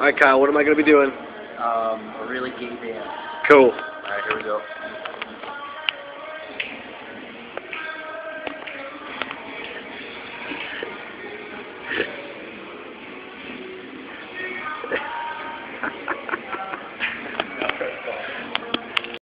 All right, Kyle, what am I going to be doing? Um, a really gay band. Cool. All right, here we go.